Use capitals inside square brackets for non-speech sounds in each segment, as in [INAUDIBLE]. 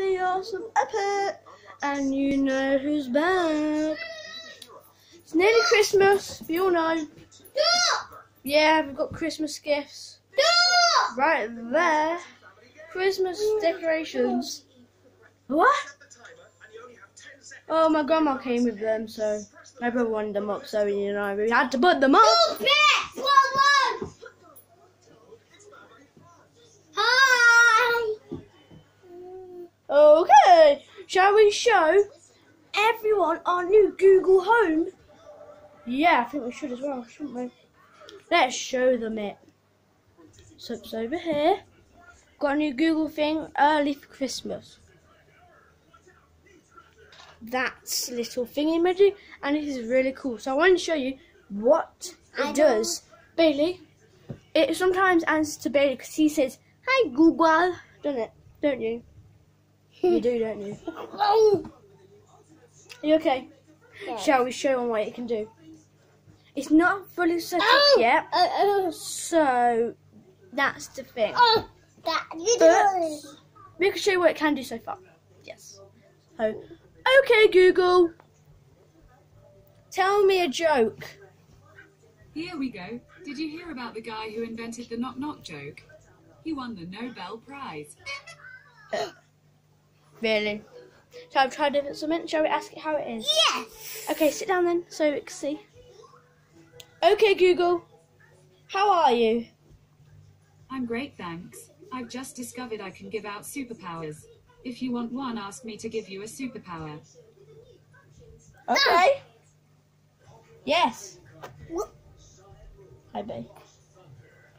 the awesome epic, and you know who's back. It's nearly Christmas, we all know. Yeah, we've got Christmas gifts right there. Christmas decorations. What? Oh, my grandma came with them, so my brother wanted them up, so you know we had to put them up. Hi. Okay, shall we show everyone our new Google Home? Yeah, I think we should as well, shouldn't we? Let's show them it. So it's over here. Got a new Google thing early for Christmas. That's little thingy emoji, and it is really cool. So I want to show you what I it does. Bailey, it sometimes answers to Bailey because he says, "Hi Google," doesn't it? Don't you? You do, don't you? Are [LAUGHS] you okay? Shall we show them what it can do? It's not fully set up Oh. yet, Uh, uh, so that's the thing. oh, that you But- We can show you what it can do so far. Yes. So, okay, Google. Tell me a joke. Here we go. Did you hear about the guy who invented the knock knock joke? He won the Nobel Prize. Really? Shall I try different something? Shall we ask it how it is? Yes. Okay, sit down then so we can see. Okay, Google. How are you? I'm great, thanks. I've just discovered I can give out superpowers. If you want one, ask me to give you a superpower. Okay. Yes. Wha- Hi, babe.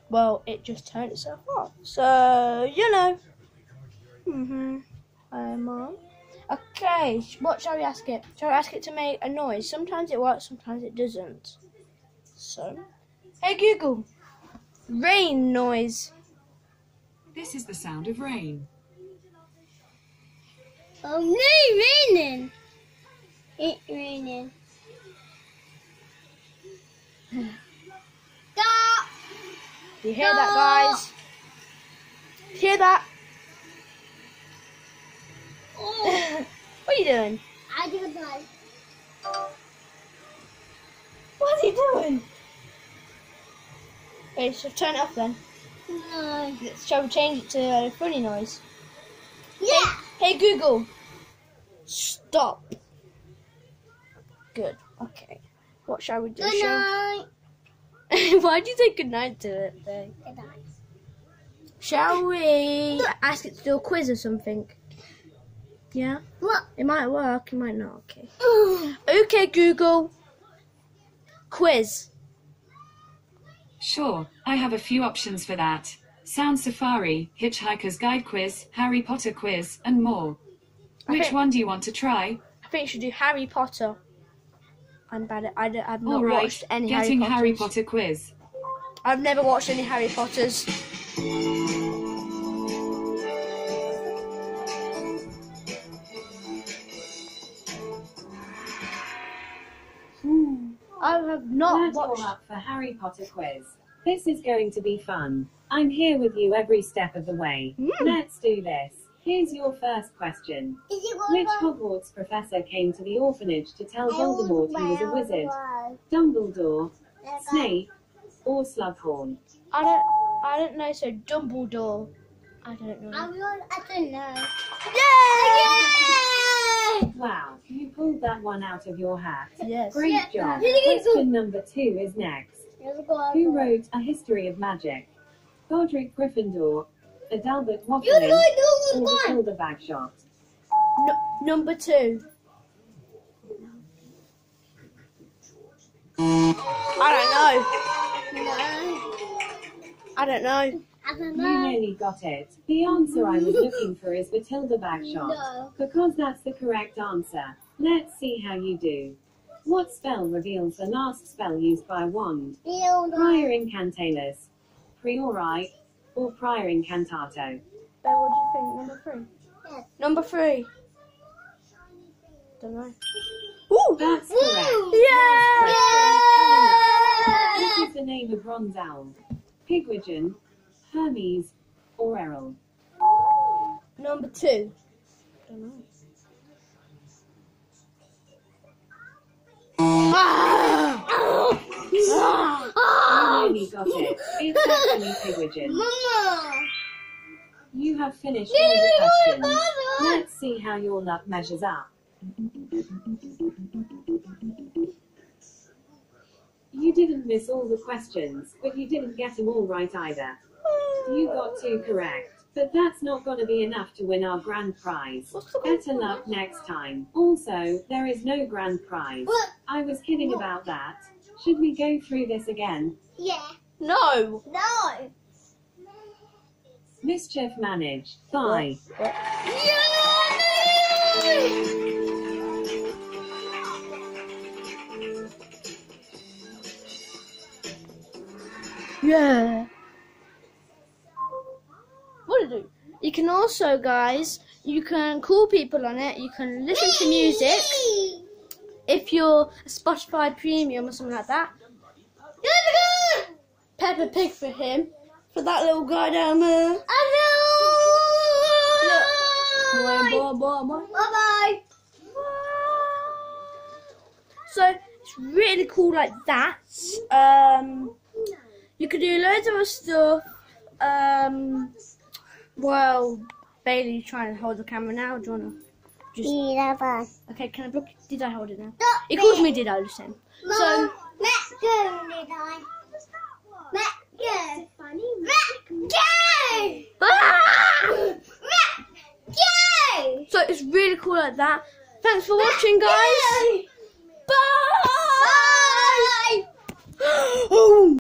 Well, it just turned itself off. So, you know. Mm-hmm. Hi, Mom. Okay, what shall we ask it? Shall we ask it to make a noise? Sometimes it works, sometimes it doesn't. So, hey Google, rain noise. This is the sound of rain. Oh, no, raining. It's raining. Stop. You hear that, guys? Hear that? Oh, what are you doing? I do that. What are you doing? Okay, so turn it off then. No. Shall we change it to a funny noise? Yeah. Hey Google, stop. Good. Okay. What shall we do? Good night. [LAUGHS] Why'd you say goodnight to it then? Good night. Shall we [LAUGHS] ask it to do a quiz or something? Yeah? What? It might work, it might not. Okay. [SIGHS] Okay, Google. Quiz. Sure, I have a few options for that. Sound Safari, Hitchhiker's Guide Quiz, Harry Potter Quiz, and more. Which Okay. one do you want to try? I think you should do Harry Potter. I'm bad at I don't, I've not All right, watched any getting Harry Harry Potter quiz. I've never watched any Harry Potters. Not Glad watched. you're up for Harry Potter quiz. This is going to be fun. I'm here with you every step of the way. Mm. Let's do this. Here's your first question. Is it Which Hogwarts professor came to the orphanage to tell Voldemort he was a wizard? Dumbledore, Snape, or Slughorn? I don't. I don't know. So Dumbledore. I don't know. I'm I don't know. Yay! Wow, you pulled that one out of your hat. Yes. Great Yeah. job. Yeah. Question number two is next. Who wrote A History of Magic? Godric Gryffindor, Adalbert You Waffling, know, or no, one. Bathilda Bagshot? No, number two. I don't know. No. I don't know. I don't You nearly got it. The answer I was looking for is Bathilda Bagshot. No. Because that's the correct answer. Let's see how you do. What spell reveals the last spell used by a wand? You know. Prior incantalis, priori, or Priori Incantatem? Ben, what do you think? Number three. Yes. Number three. Don't know. Ooh! That's correct. Yeah! What is the name of Ron's owl? Pigwidgeon, Hermes, or Errol? Number two. Ah! You really got it. It's actually Pigwidgeon. Mama. You have finished all the questions. Let's see how your luck measures up. You didn't miss all the questions, but you didn't get them all right either. You got two correct. But that's not gonna be enough to win our grand prize. What's the grand Better luck next time. Also, there is no grand prize. What? I was kidding about that. Should we go through this again? Yeah. No. No. Mischief managed. Bye. Yeah. What to do? You can also, guys, you can call people on it. You can listen to music if you're a Spotify Premium or something like that. Peppa Pig for him, for that little guy down there. Boy, boy. Bye So it's really cool like that. Um, you could do loads of stuff. Um, well, Bailey's trying to hold the camera now. Do you wanna just bye. okay? Can I book? Did I hold it now? He calls me. Did I listen? So Let's go, did I? Let's go. Let's go. Ah! [LAUGHS] Let's go. so it's really cool like that. Thanks for watching, guys.